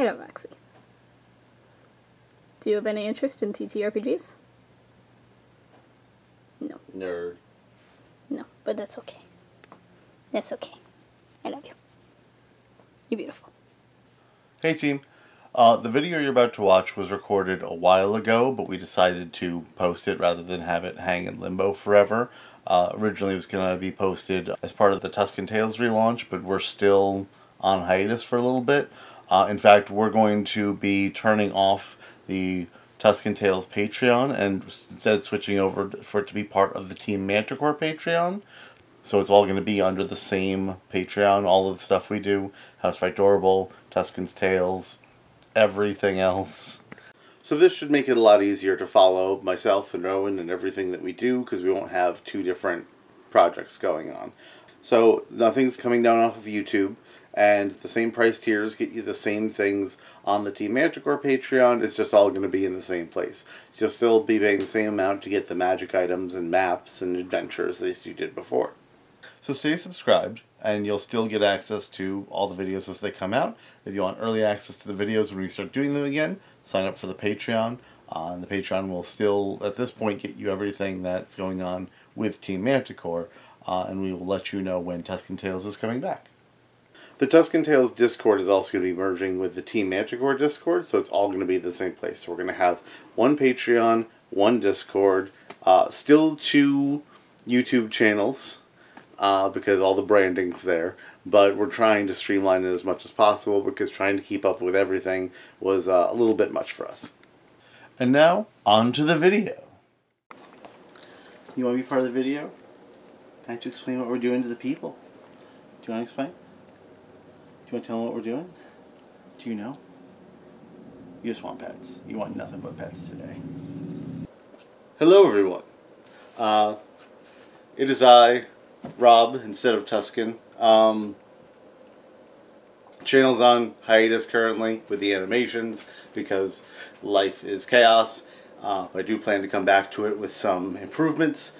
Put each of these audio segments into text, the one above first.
Hello, Roxy. Do you have any interest in TTRPGs? No. Nerd. No, but that's okay. That's okay. I love you. You're beautiful. Hey team. Uh, the video you're about to watch was recorded a while ago, but we decided to post it rather than have it hang in limbo forever. Uh, originally it was going to be posted as part of the Tusken Tales relaunch, but we're still on hiatus for a little bit. Uh, in fact, we're going to be turning off the Tusken Tales Patreon and instead switching over for it to be part of the Team Manticore Patreon. So it's all going to be under the same Patreon, all of the stuff we do, House Fight Dorable, Tusken's Tales, everything else. So this should make it a lot easier to follow myself and Rowan and everything that we do because we won't have two different projects going on. So nothing's coming down off of YouTube and the same price tiers get you the same things on the Team Manticore Patreon. It's just all going to be in the same place. You'll still be paying the same amount to get the magic items and maps and adventures as you did before. So stay subscribed and you'll still get access to all the videos as they come out. If you want early access to the videos when we start doing them again, sign up for the Patreon. Uh, and the Patreon will still, at this point, get you everything that's going on with Team Manticore. Uh, and we will let you know when Tusken Tales is coming back. The Tusken Tales Discord is also going to be merging with the Team Manticore Discord, so it's all going to be the same place. So we're going to have one Patreon, one Discord, uh, still two YouTube channels, uh, because all the branding's there, but we're trying to streamline it as much as possible because trying to keep up with everything was uh, a little bit much for us. And now, on to the video. You want to be part of the video? I have to explain what we're doing to the people. Do you want to explain? You want to tell them what we're doing? Do you know? You just want pets. You want nothing but pets today. Hello, everyone. Uh, it is I, Rob, instead of Tusken. Um, channel's on hiatus currently with the animations because life is chaos. Uh, I do plan to come back to it with some improvements.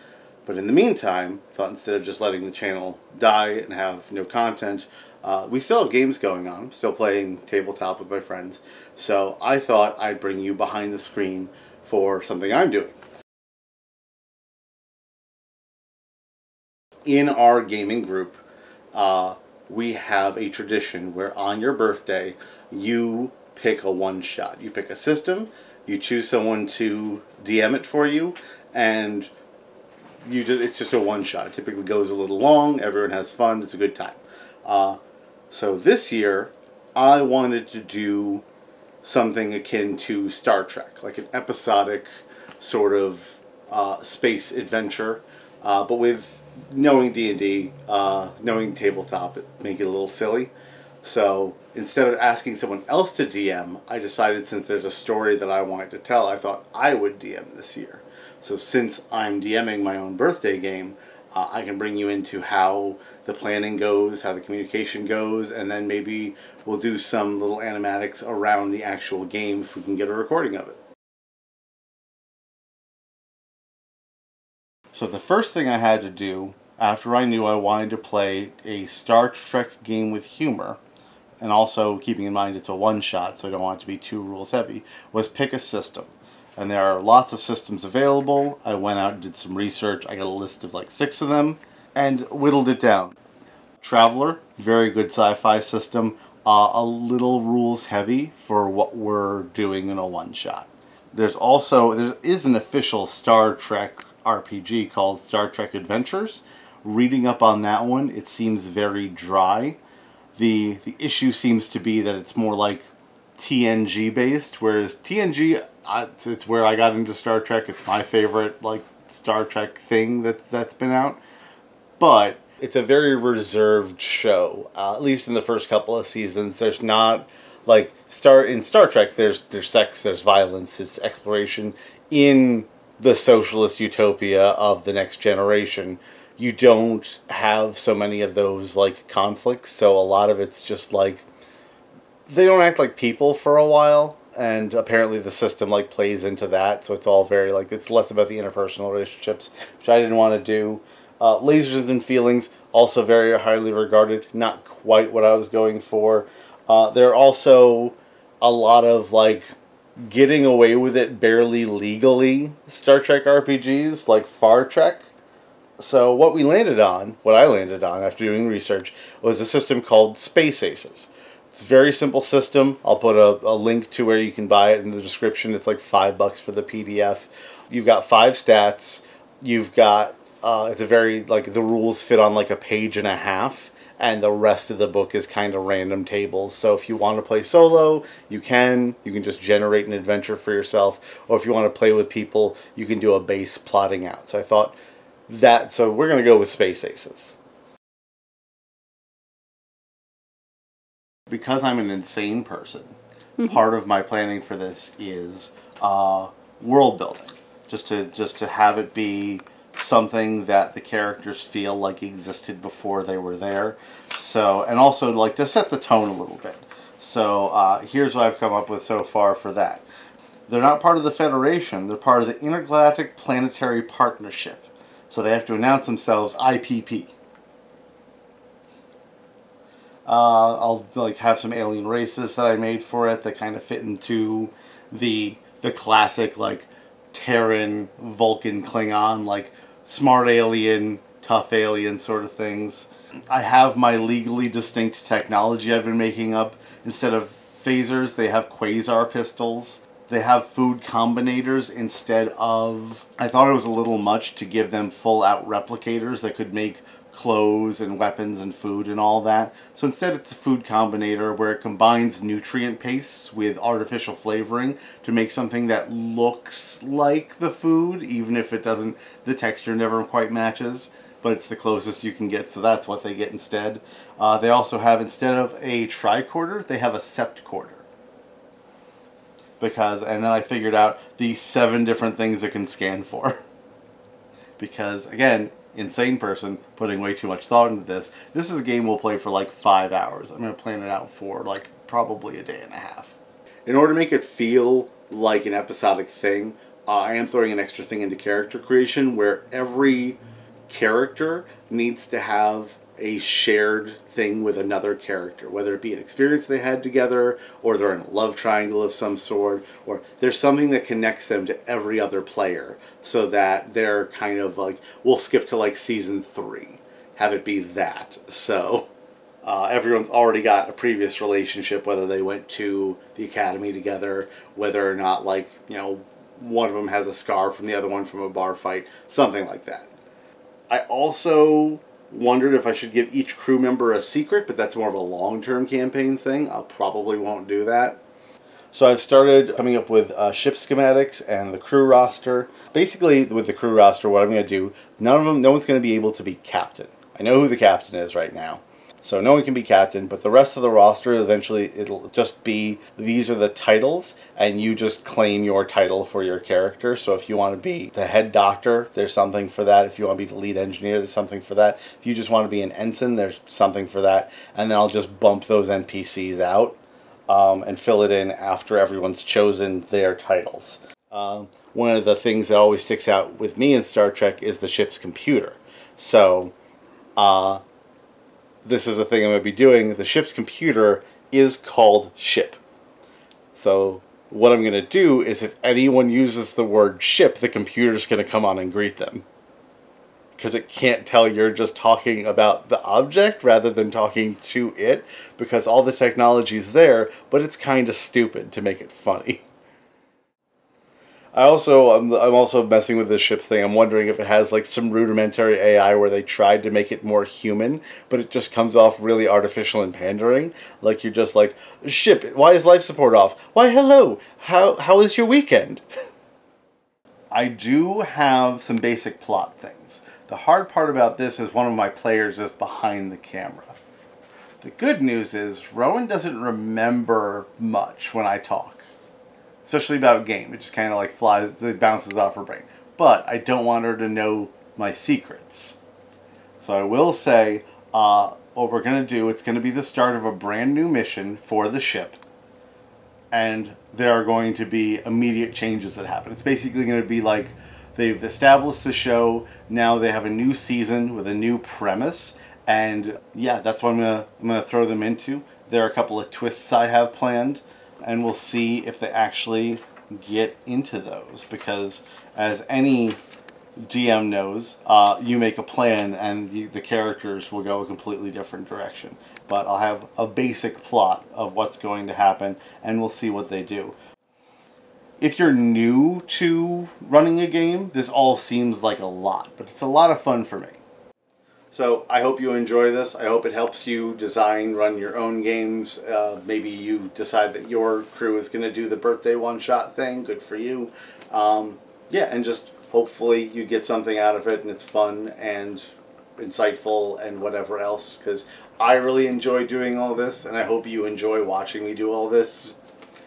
But in the meantime, thought instead of just letting the channel die and have no content, uh, we still have games going on. I'm still playing tabletop with my friends. So I thought I'd bring you behind the screen for something I'm doing. In our gaming group, uh, we have a tradition where on your birthday, you pick a one shot. You pick a system, you choose someone to DM it for you, and you just, it's just a one shot. It typically goes a little long, everyone has fun, it's a good time. Uh, so this year, I wanted to do something akin to Star Trek, like an episodic sort of uh, space adventure, uh, but with knowing D&D, uh, knowing tabletop, it make it a little silly. So instead of asking someone else to DM, I decided since there's a story that I wanted to tell, I thought I would DM this year. So since I'm DMing my own birthday game, uh, I can bring you into how the planning goes, how the communication goes, and then maybe we'll do some little animatics around the actual game if we can get a recording of it. So the first thing I had to do after I knew I wanted to play a Star Trek game with humor, and also keeping in mind it's a one-shot so I don't want it to be too rules heavy, was pick a system. And there are lots of systems available. I went out and did some research. I got a list of like six of them and whittled it down. Traveller, very good sci-fi system. Uh, a little rules heavy for what we're doing in a one-shot. There's also, there is an official Star Trek RPG called Star Trek Adventures. Reading up on that one, it seems very dry. The, the issue seems to be that it's more like TNG based, whereas TNG, it's where I got into Star Trek. It's my favorite like Star Trek thing that's that's been out, but it's a very reserved show. Uh, at least in the first couple of seasons, there's not like Star in Star Trek. There's there's sex, there's violence, it's exploration in the socialist utopia of the next generation. You don't have so many of those like conflicts, so a lot of it's just like they don't act like people for a while and apparently the system like plays into that so it's all very like it's less about the interpersonal relationships which i didn't want to do uh, lasers and feelings also very highly regarded not quite what i was going for uh, there are also a lot of like getting away with it barely legally Star Trek RPGs like Far Trek. So what we landed on, what I landed on after doing research, was a system called Space Aces. It's a very simple system. I'll put a, a link to where you can buy it in the description. It's like five bucks for the PDF. You've got five stats. You've got uh, it's a very like the rules fit on like a page and a half and the rest of the book is kind of random tables. So if you want to play solo, you can. You can just generate an adventure for yourself, or if you want to play with people, you can do a base plotting out. So I thought that. So we're gonna go with Space Aces. Because I'm an insane person, part of my planning for this is uh, world building, just to just to have it be something that the characters feel like existed before they were there. So, and also like to set the tone a little bit. So uh, here's what I've come up with so far for that. They're not part of the Federation. They're part of the Intergalactic Planetary Partnership. So they have to announce themselves IPP. Uh, I'll like have some alien races that I made for it that kind of fit into the the classic like Terran, Vulcan, Klingon, like smart alien, tough alien sort of things. I have my legally distinct technology I've been making up. Instead of phasers, they have quasar pistols. They have food combinators instead of... I thought it was a little much to give them full-out replicators that could make clothes and weapons and food and all that. So instead it's a food combinator where it combines nutrient pastes with artificial flavoring to make something that looks like the food, even if it doesn't, the texture never quite matches. But it's the closest you can get, so that's what they get instead. Uh, they also have, instead of a tricorder, they have a septcorder because and then I figured out the seven different things it can scan for. because again, insane person putting way too much thought into this. This is a game we'll play for like five hours. I'm going to plan it out for like probably a day and a half. In order to make it feel like an episodic thing, uh, I am throwing an extra thing into character creation where every character needs to have a shared thing with another character, whether it be an experience they had together, or they're in a love triangle of some sort, or there's something that connects them to every other player, so that they're kind of like, we'll skip to like season three, have it be that. So uh, everyone's already got a previous relationship, whether they went to the academy together, whether or not, like, you know, one of them has a scar from the other one from a bar fight, something like that. I also wondered if I should give each crew member a secret, but that's more of a long-term campaign thing. I probably won't do that. So I've started coming up with uh, ship schematics and the crew roster. Basically, with the crew roster, what I'm going to do, none of them, no one's going to be able to be captain. I know who the captain is right now. So no one can be captain, but the rest of the roster, eventually it'll just be, these are the titles, and you just claim your title for your character. So if you want to be the head doctor, there's something for that. If you want to be the lead engineer, there's something for that. If you just want to be an ensign, there's something for that. And then I'll just bump those NPCs out um, and fill it in after everyone's chosen their titles. Um, one of the things that always sticks out with me in Star Trek is the ship's computer. So, uh, this is a thing I'm going to be doing. The ship's computer is called ship. So what I'm going to do is if anyone uses the word ship, the computer's going to come on and greet them. Because it can't tell you're just talking about the object rather than talking to it. Because all the technology's there, but it's kind of stupid to make it funny. I also I'm, I'm also messing with this ships thing. I'm wondering if it has like some rudimentary AI where they tried to make it more human, but it just comes off really artificial and pandering. Like you're just like, ship, why is life support off? Why hello, how how was your weekend? I do have some basic plot things. The hard part about this is one of my players is behind the camera. The good news is Rowan doesn't remember much when I talk especially about game. It just kind of like flies, it bounces off her brain. But I don't want her to know my secrets. So I will say, uh, what we're going to do, it's going to be the start of a brand new mission for the ship. And there are going to be immediate changes that happen. It's basically going to be like they've established the show, now they have a new season with a new premise. And yeah, that's what I'm going to I'm gonna throw them into. There are a couple of twists I have planned. And we'll see if they actually get into those. Because as any DM knows, uh, you make a plan and the, the characters will go a completely different direction. But I'll have a basic plot of what's going to happen and we'll see what they do. If you're new to running a game, this all seems like a lot, but it's a lot of fun for me. So I hope you enjoy this. I hope it helps you design, run your own games. Uh, maybe you decide that your crew is going to do the birthday one-shot thing. Good for you. Um, yeah, and just hopefully you get something out of it and it's fun and insightful and whatever else because I really enjoy doing all this and I hope you enjoy watching me do all this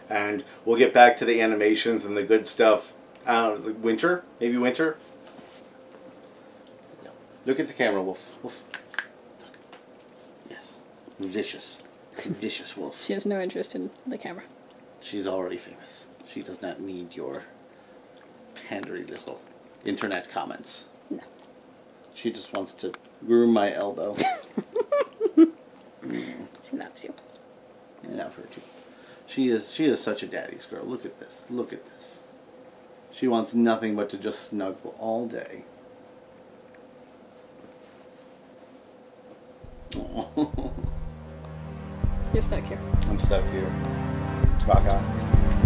and we'll get back to the animations and the good stuff uh, winter maybe winter look at the camera wolf wolf look. yes vicious vicious wolf She has no interest in the camera. she's already famous she does not need your pandery little internet comments. No. She just wants to groom my elbow. She loves you. I love her too. She is she is such a daddy's girl. Look at this. Look at this. She wants nothing but to just snuggle all day. You're stuck here. I'm stuck here. Rock on.